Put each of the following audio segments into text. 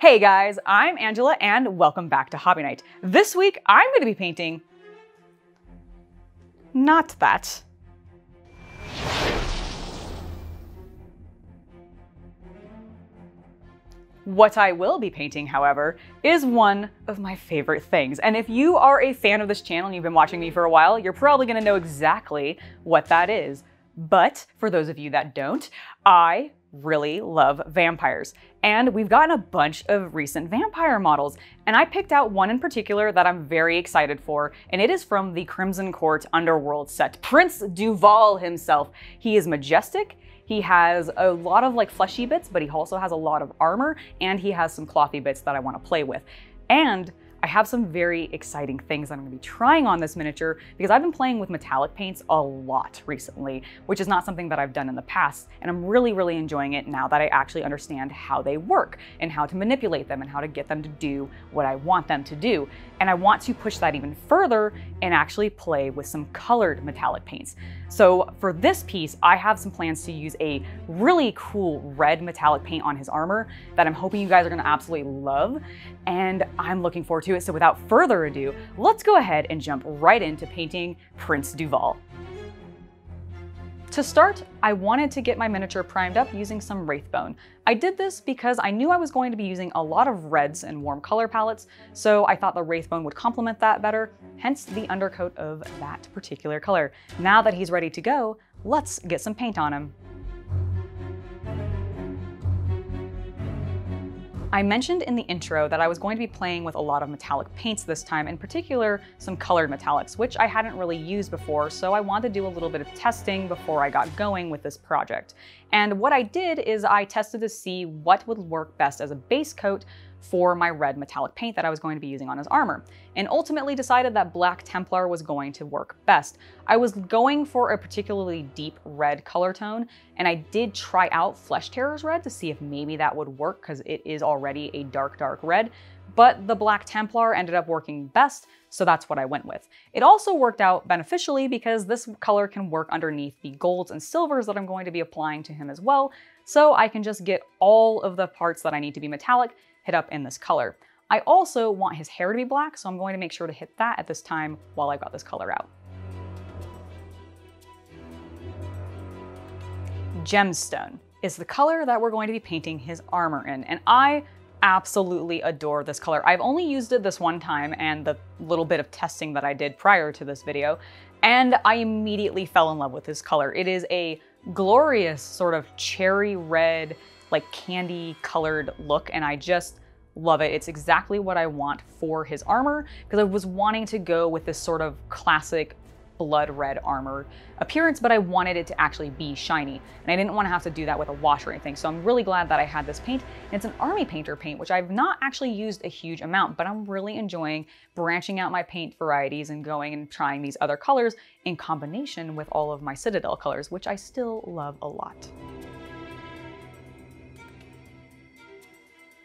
Hey guys, I'm Angela and welcome back to Hobby Night. This week I'm going to be painting not that. What I will be painting, however, is one of my favorite things. And if you are a fan of this channel and you've been watching me for a while, you're probably gonna know exactly what that is. But for those of you that don't, I really love vampires. And we've gotten a bunch of recent vampire models. And I picked out one in particular that I'm very excited for, and it is from the Crimson Court Underworld set. Prince Duvalle himself. He is majestic. He has a lot of like fleshy bits, but he also has a lot of armor, and he has some clothy bits that I want to play with. And I have some very exciting things I'm gonna be trying on this miniature because I've been playing with metallic paints a lot recently, which is not something that I've done in the past. And I'm really, really enjoying it now that I actually understand how they work and how to manipulate them and how to get them to do what I want them to do. And I want to push that even further and actually play with some colored metallic paints. So for this piece, I have some plans to use a really cool red metallic paint on his armor that I'm hoping you guys are gonna absolutely love. And I'm looking forward to it. So without further ado, let's go ahead and jump right into painting Prince Duvalle. To start, I wanted to get my miniature primed up using some Wraithbone. I did this because I knew I was going to be using a lot of reds and warm color palettes, so I thought the Wraithbone would complement that better, hence the undercoat of that particular color. Now that he's ready to go, let's get some paint on him. I mentioned in the intro that I was going to be playing with a lot of metallic paints this time, in particular some colored metallics, which I hadn't really used before, so I wanted to do a little bit of testing before I got going with this project. And what I did is I tested to see what would work best as a base coat for my red metallic paint that I was going to be using on his armor, and ultimately decided that Black Templar was going to work best. I was going for a particularly deep red color tone, and I did try out Flesh Tearers Red to see if maybe that would work because it is already a dark, dark red, but the Black Templar ended up working best, so that's what I went with. It also worked out beneficially because this color can work underneath the golds and silvers that I'm going to be applying to him as well, so I can just get all of the parts that I need to be metallic hit up in this color. I also want his hair to be black, so I'm going to make sure to hit that at this time while I've got this color out. Gemstone is the color that we're going to be painting his armor in, and I absolutely adore this color. I've only used it this one time and the little bit of testing that I did prior to this video, and I immediately fell in love with this color. It is a glorious sort of cherry red, like candy colored look and I just love it. It's exactly what I want for his armor because I was wanting to go with this sort of classic blood red armor appearance, but I wanted it to actually be shiny. And I didn't want to have to do that with a wash or anything. So I'm really glad that I had this paint. It's an army painter paint, which I've not actually used a huge amount, but I'm really enjoying branching out my paint varieties and going and trying these other colors in combination with all of my Citadel colors, which I still love a lot.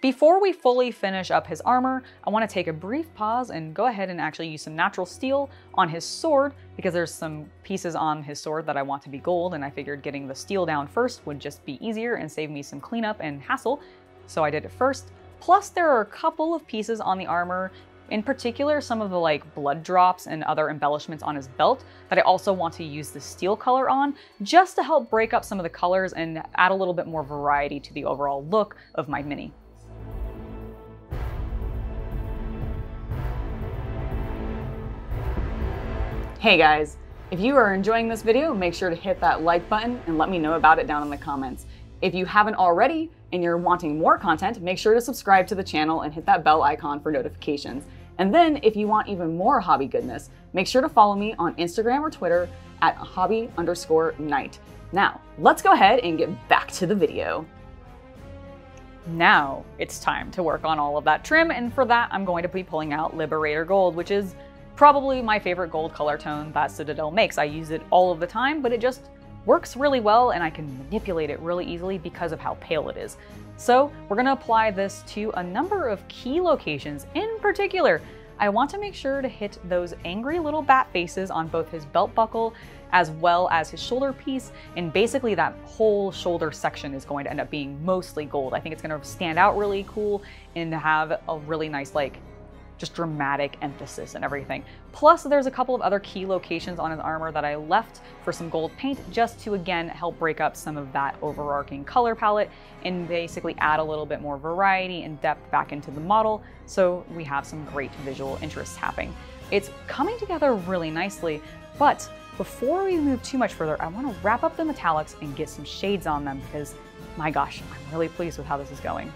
Before we fully finish up his armor, I want to take a brief pause and go ahead and actually use some natural steel on his sword because there's some pieces on his sword that I want to be gold and I figured getting the steel down first would just be easier and save me some cleanup and hassle, so I did it first. Plus there are a couple of pieces on the armor in particular, some of the like blood drops and other embellishments on his belt that I also want to use the steel color on just to help break up some of the colors and add a little bit more variety to the overall look of my mini. Hey guys, if you are enjoying this video, make sure to hit that like button and let me know about it down in the comments. If you haven't already and you're wanting more content, make sure to subscribe to the channel and hit that bell icon for notifications. And then if you want even more hobby goodness, make sure to follow me on Instagram or Twitter at hobby underscore night. Now, let's go ahead and get back to the video. Now it's time to work on all of that trim, and for that I'm going to be pulling out Liberator Gold, which is Probably my favorite gold color tone that Citadel makes. I use it all of the time, but it just works really well and I can manipulate it really easily because of how pale it is. So we're gonna apply this to a number of key locations. In particular, I want to make sure to hit those angry little bat faces on both his belt buckle as well as his shoulder piece. And basically that whole shoulder section is going to end up being mostly gold. I think it's gonna stand out really cool and have a really nice like just dramatic emphasis and everything. Plus, there's a couple of other key locations on his armor that I left for some gold paint just to again help break up some of that overarching color palette and basically add a little bit more variety and depth back into the model so we have some great visual interests happening. It's coming together really nicely, but before we move too much further, I want to wrap up the metallics and get some shades on them because my gosh, I'm really pleased with how this is going.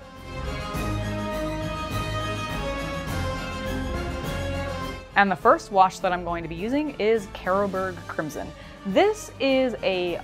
And the first wash that I'm going to be using is Carroburg Crimson. This is a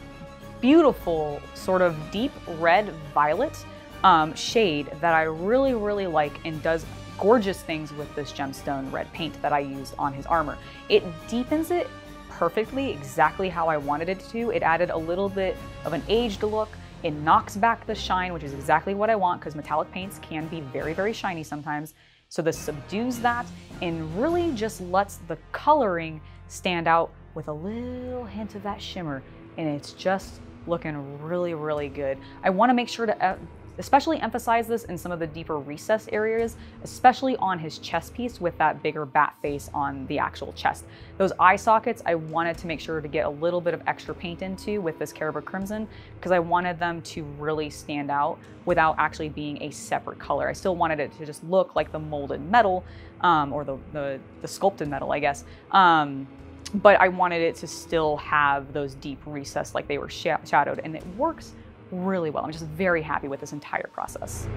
beautiful sort of deep red violet um, shade that I really, really like and does gorgeous things with this gemstone red paint that I used on his armor. It deepens it perfectly, exactly how I wanted it to. It added a little bit of an aged look. It knocks back the shine, which is exactly what I want because metallic paints can be very, very shiny sometimes. So this subdues that and really just lets the coloring stand out with a little hint of that shimmer. And it's just looking really, really good. I wanna make sure to uh, especially emphasize this in some of the deeper recess areas, especially on his chest piece with that bigger bat face on the actual chest. Those eye sockets, I wanted to make sure to get a little bit of extra paint into with this Carroburg Crimson because I wanted them to really stand out without actually being a separate color. I still wanted it to just look like the molded metal um, or the, the, the, sculpted metal, I guess. Um, but I wanted it to still have those deep recess like they were sh shadowed and it works really well. I'm just very happy with this entire process.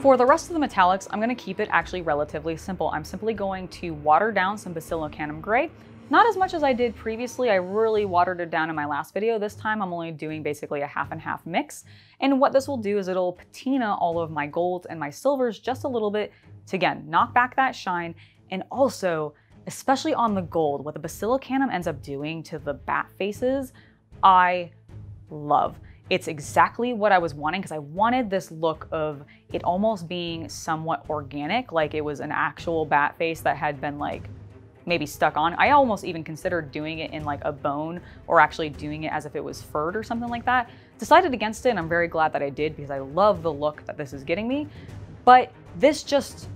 For the rest of the metallics, I'm gonna keep it actually relatively simple. I'm simply going to water down some Basilicanum Gray. Not as much as I did previously, I really watered it down in my last video. This time I'm only doing basically a half and half mix. And what this will do is it'll patina all of my golds and my silvers just a little bit to again, knock back that shine and also especially on the gold, what the Basilicanum ends up doing to the bat faces, I love. It's exactly what I was wanting because I wanted this look of it almost being somewhat organic, like it was an actual bat face that had been like maybe stuck on. I almost even considered doing it in like a bone or actually doing it as if it was furred or something like that. Decided against it and I'm very glad that I did because I love the look that this is getting me. But this just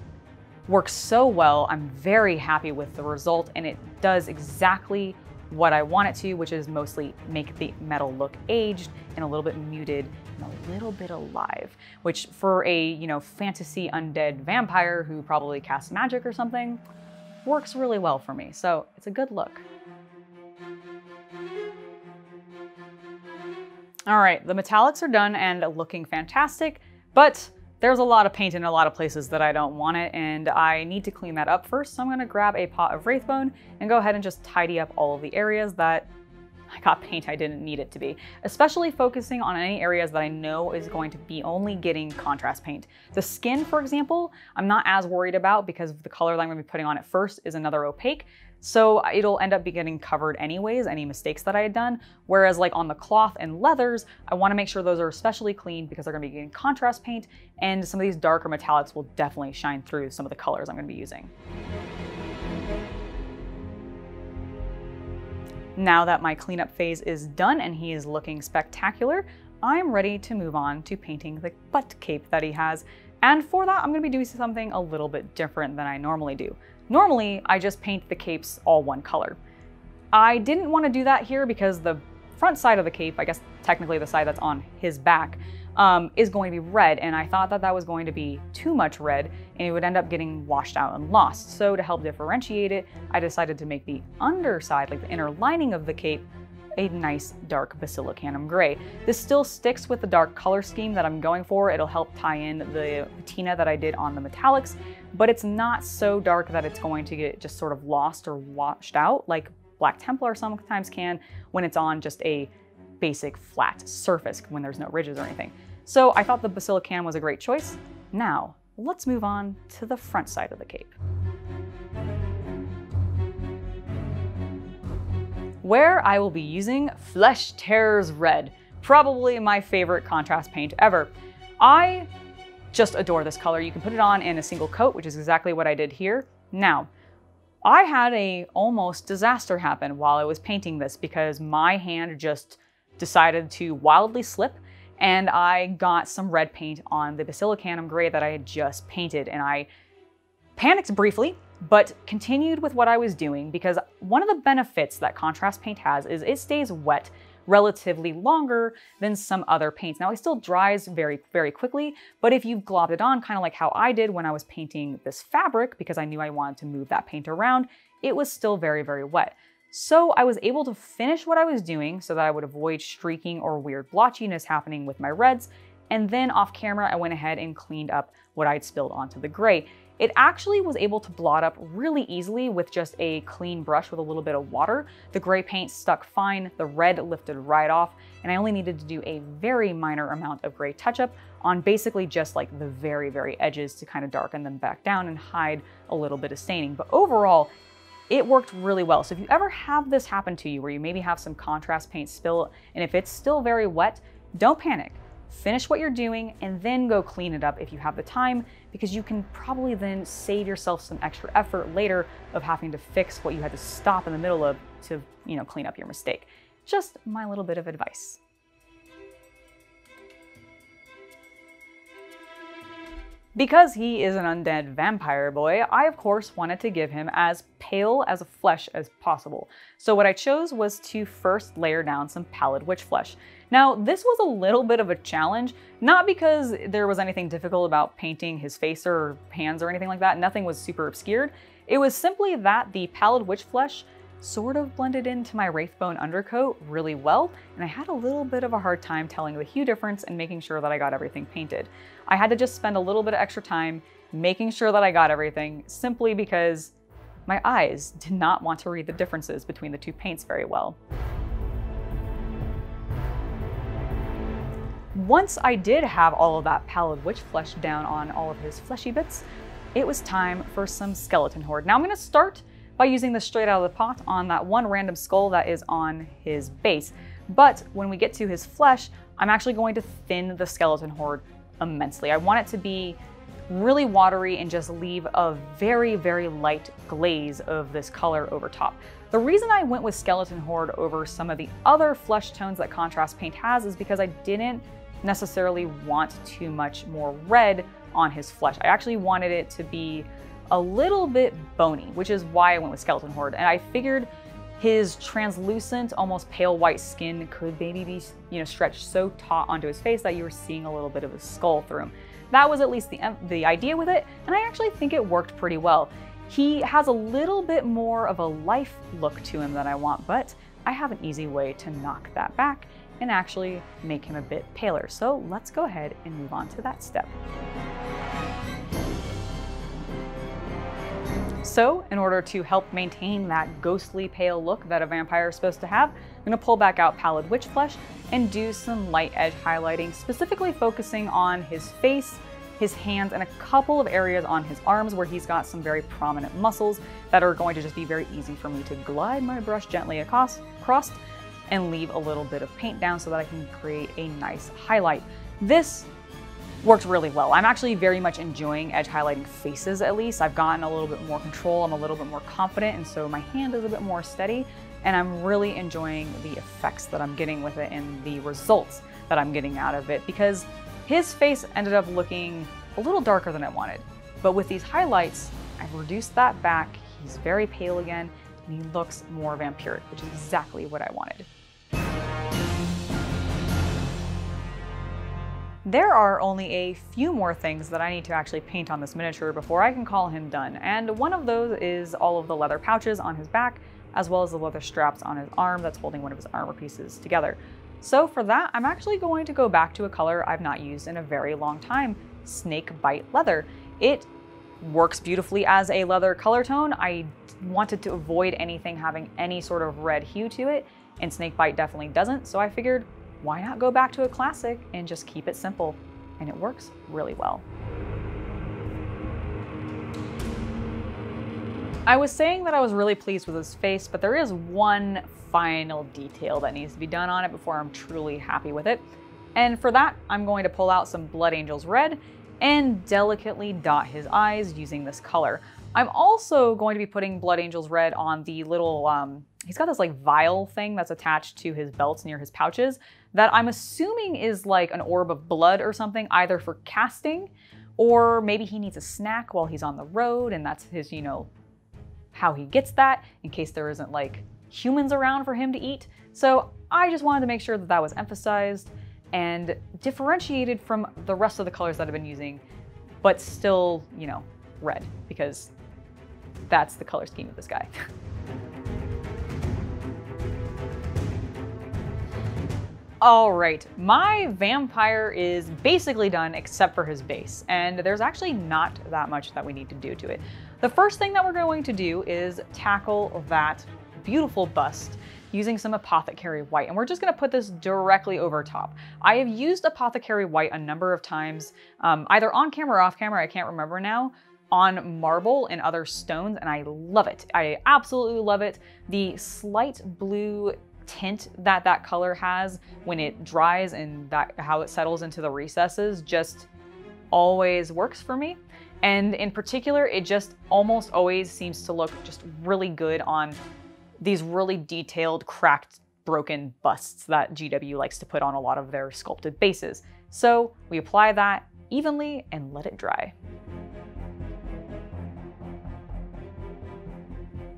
works so well. I'm very happy with the result and it does exactly what I want it to, which is mostly make the metal look aged and a little bit muted and a little bit alive, which for a, you know, fantasy undead vampire who probably casts magic or something, works really well for me. So it's a good look. All right, the metallics are done and looking fantastic, but there's a lot of paint in a lot of places that I don't want it, and I need to clean that up first, so I'm gonna grab a pot of Wraithbone and go ahead and just tidy up all of the areas that I got paint I didn't need it to be, especially focusing on any areas that I know is going to be only getting contrast paint. The skin, for example, I'm not as worried about because the color that I'm gonna be putting on it first is another opaque, so it'll end up be getting covered anyways, any mistakes that I had done. Whereas like on the cloth and leathers, I wanna make sure those are especially clean because they're gonna be getting contrast paint and some of these darker metallics will definitely shine through some of the colors I'm gonna be using. Now that my cleanup phase is done and he is looking spectacular, I'm ready to move on to painting the butt cape that he has. And for that, I'm gonna be doing something a little bit different than I normally do. Normally, I just paint the capes all one color. I didn't want to do that here because the front side of the cape, I guess technically the side that's on his back, um, is going to be red, and I thought that that was going to be too much red, and it would end up getting washed out and lost. So to help differentiate it, I decided to make the underside, like the inner lining of the cape, a nice dark Basilicanum gray. This still sticks with the dark color scheme that I'm going for. It'll help tie in the patina that I did on the metallics, but it's not so dark that it's going to get just sort of lost or washed out like Black Templar sometimes can when it's on just a basic flat surface when there's no ridges or anything. So I thought the Basilicanum was a great choice. Now, let's move on to the front side of the cape. Where I will be using Flesh Tearers Red, probably my favorite contrast paint ever. I just adore this color. You can put it on in a single coat, which is exactly what I did here. Now, I had a almost disaster happen while I was painting this because my hand just decided to wildly slip and I got some red paint on the Basilicanum gray that I had just painted and I panicked briefly but continued with what I was doing because one of the benefits that contrast paint has is it stays wet relatively longer than some other paints. Now it still dries very, very quickly, but if you've globbed it on, kind of like how I did when I was painting this fabric, because I knew I wanted to move that paint around, it was still very, very wet. So I was able to finish what I was doing so that I would avoid streaking or weird blotchiness happening with my reds. And then off camera, I went ahead and cleaned up what I'd spilled onto the gray. It actually was able to blot up really easily with just a clean brush with a little bit of water. The gray paint stuck fine, the red lifted right off, and I only needed to do a very minor amount of gray touch-up on basically just like the very, very edges to kind of darken them back down and hide a little bit of staining. But overall, it worked really well. So if you ever have this happen to you where you maybe have some contrast paint spill, and if it's still very wet, don't panic finish what you're doing, and then go clean it up if you have the time, because you can probably then save yourself some extra effort later of having to fix what you had to stop in the middle of to, you know, clean up your mistake. Just my little bit of advice. Because he is an undead vampire boy, I of course wanted to give him as pale as a flesh as possible. So what I chose was to first layer down some Pallid Wych Flesh. Now, this was a little bit of a challenge, not because there was anything difficult about painting his face or hands or anything like that, nothing was super obscured. It was simply that the Pallid Wych Flesh sort of blended into my Wraithbone undercoat really well, and I had a little bit of a hard time telling the hue difference and making sure that I got everything painted. I had to just spend a little bit of extra time making sure that I got everything simply because my eyes did not want to read the differences between the two paints very well. Once I did have all of that Pallid Wych Flesh down on all of his fleshy bits, it was time for some skeleton horde. Now I'm gonna start by using this straight out of the pot on that one random skull that is on his base. But when we get to his flesh, I'm actually going to thin the skeleton horde immensely. I want it to be really watery and just leave a very, very light glaze of this color over top. The reason I went with Skeleton Horde over some of the other flesh tones that Contrast Paint has is because I didn't necessarily want too much more red on his flesh. I actually wanted it to be a little bit bony, which is why I went with Skeleton Horde. And I figured his translucent, almost pale white skin could maybe be, you know, stretched so taut onto his face that you were seeing a little bit of a skull through him. That was at least the, the idea with it, and I actually think it worked pretty well. He has a little bit more of a life look to him than I want, but I have an easy way to knock that back and actually make him a bit paler. So let's go ahead and move on to that step. So in order to help maintain that ghostly pale look that a vampire is supposed to have, I'm gonna pull back out Pallid Wych Flesh and do some light edge highlighting, specifically focusing on his face, his hands, and a couple of areas on his arms where he's got some very prominent muscles that are going to just be very easy for me to glide my brush gently across, across and leave a little bit of paint down so that I can create a nice highlight. This worked really well. I'm actually very much enjoying edge highlighting faces at least. I've gotten a little bit more control, I'm a little bit more confident, and so my hand is a bit more steady, and I'm really enjoying the effects that I'm getting with it and the results that I'm getting out of it because his face ended up looking a little darker than I wanted. But with these highlights, I've reduced that back, he's very pale again, and he looks more vampiric, which is exactly what I wanted. There are only a few more things that I need to actually paint on this miniature before I can call him done, and one of those is all of the leather pouches on his back, as well as the leather straps on his arm that's holding one of his armor pieces together. So for that, I'm actually going to go back to a color I've not used in a very long time, Snakebite Leather. It works beautifully as a leather color tone. I wanted to avoid anything having any sort of red hue to it, and Snake Bite definitely doesn't, so I figured why not go back to a classic and just keep it simple? And it works really well. I was saying that I was really pleased with his face, but there is one final detail that needs to be done on it before I'm truly happy with it. And for that, I'm going to pull out some Blood Angels Red and delicately dot his eyes using this color. I'm also going to be putting Blood Angels Red on the little, um, he's got this like vial thing that's attached to his belts near his pouches that I'm assuming is like an orb of blood or something, either for casting or maybe he needs a snack while he's on the road and that's his, you know, how he gets that in case there isn't like humans around for him to eat. So I just wanted to make sure that that was emphasized and differentiated from the rest of the colors that I've been using, but still, you know, red because that's the color scheme of this guy. All right, my vampire is basically done except for his base, and there's actually not that much that we need to do to it. The first thing that we're going to do is tackle that beautiful bust using some Apothecary White, and we're just gonna put this directly over top. I have used Apothecary White a number of times, um, either on camera or off camera, I can't remember now, on marble and other stones, and I love it. I absolutely love it. The slight blue tint that that color has when it dries and that how it settles into the recesses just always works for me. And in particular, it just almost always seems to look just really good on these really detailed, cracked, broken busts that GW likes to put on a lot of their sculpted bases. So we apply that evenly and let it dry.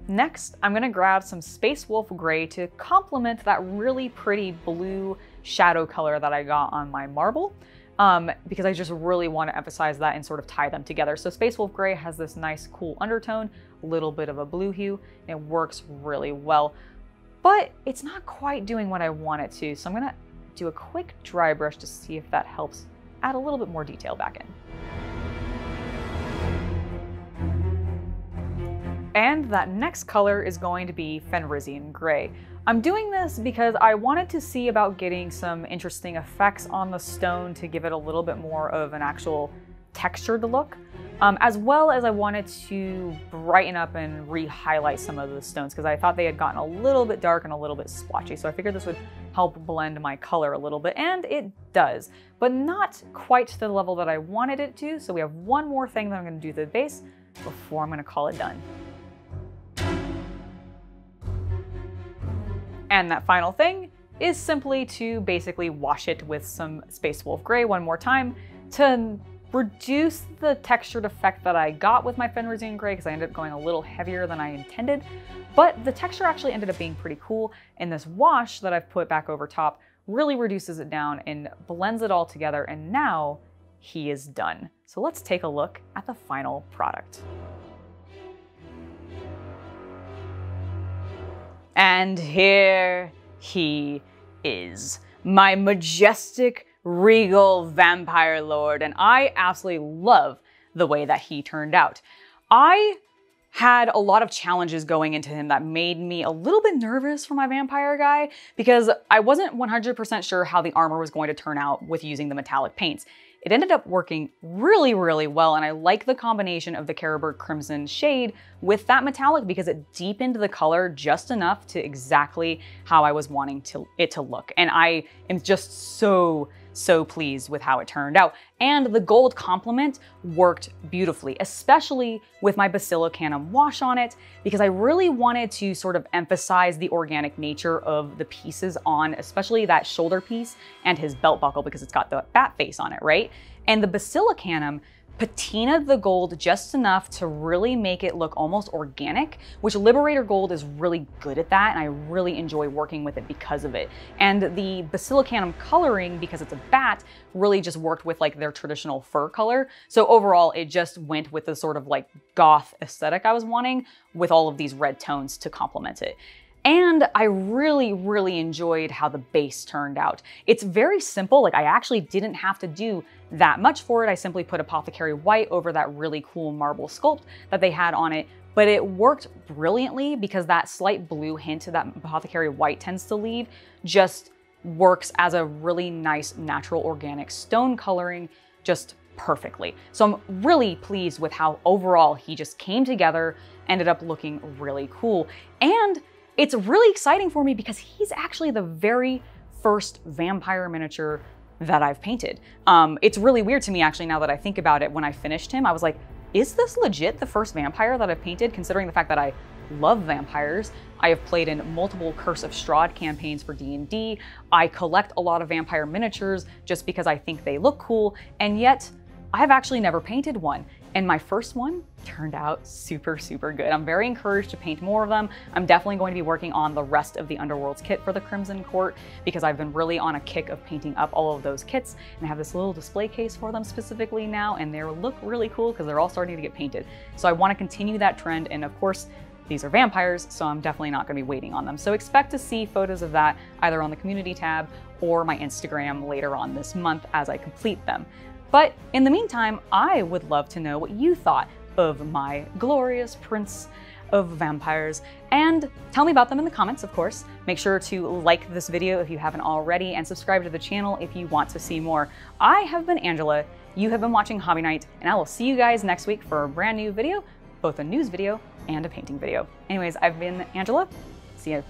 Next, I'm gonna grab some Space Wolf Gray to complement that really pretty blue shadow color that I got on my marble. Um, because I just really want to emphasize that and sort of tie them together. So Space Wolf Gray has this nice cool undertone, a little bit of a blue hue, and it works really well. But it's not quite doing what I want it to, so I'm gonna do a quick dry brush to see if that helps add a little bit more detail back in. And that next color is going to be Fenrisian Gray. I'm doing this because I wanted to see about getting some interesting effects on the stone to give it a little bit more of an actual textured look, um, as well as I wanted to brighten up and re-highlight some of the stones because I thought they had gotten a little bit dark and a little bit splotchy. So I figured this would help blend my color a little bit, and it does, but not quite to the level that I wanted it to. So we have one more thing that I'm gonna do to the base before I'm gonna call it done. And that final thing is simply to basically wash it with some Space Wolf Gray one more time to reduce the textured effect that I got with my Fenrisian Gray because I ended up going a little heavier than I intended. But the texture actually ended up being pretty cool and this wash that I've put back over top really reduces it down and blends it all together and now he is done. So let's take a look at the final product. And here he is, my majestic, regal vampire lord, and I absolutely love the way that he turned out. I had a lot of challenges going into him that made me a little bit nervous for my vampire guy because I wasn't 100% sure how the armor was going to turn out with using the metallic paints. It ended up working really, really well, and I like the combination of the Carroburg Crimson shade with that metallic because it deepened the color just enough to exactly how I was wanting to, it to look. And I am just so so pleased with how it turned out. And the gold complement worked beautifully, especially with my Basilicanum wash on it, because I really wanted to sort of emphasize the organic nature of the pieces on, especially that shoulder piece and his belt buckle, because it's got the bat face on it, right? And the Basilicanum patina the gold just enough to really make it look almost organic, which Liberator Gold is really good at that, and I really enjoy working with it because of it. And the Basilicanum coloring, because it's a bat, really just worked with like their traditional fur color. So overall, it just went with the sort of like goth aesthetic I was wanting with all of these red tones to complement it. And I really, really enjoyed how the base turned out. It's very simple, like I actually didn't have to do that much for it. I simply put Apothecary White over that really cool marble sculpt that they had on it, but it worked brilliantly because that slight blue hint that Apothecary White tends to leave just works as a really nice natural organic stone coloring just perfectly. So I'm really pleased with how overall he just came together, ended up looking really cool. And it's really exciting for me because he's actually the very first vampire miniature that I've painted. Um, it's really weird to me actually now that I think about it. When I finished him, I was like, is this legit the first vampire that I've painted, considering the fact that I love vampires. I have played in multiple Curse of Strahd campaigns for D&D. I collect a lot of vampire miniatures just because I think they look cool, and yet I've actually never painted one. And my first one turned out super, super good. I'm very encouraged to paint more of them. I'm definitely going to be working on the rest of the Underworlds kit for the Crimson Court because I've been really on a kick of painting up all of those kits and I have this little display case for them specifically now and they look really cool because they're all starting to get painted. So I want to continue that trend and of course these are vampires, so I'm definitely not going to be waiting on them. So expect to see photos of that either on the community tab or my Instagram later on this month as I complete them. But in the meantime, I would love to know what you thought of my glorious prince of vampires and tell me about them in the comments, of course. Make sure to like this video if you haven't already and subscribe to the channel if you want to see more. I have been Angela, you have been watching Hobby Night, and I will see you guys next week for a brand new video, both a news video and a painting video. Anyways, I've been Angela. See you.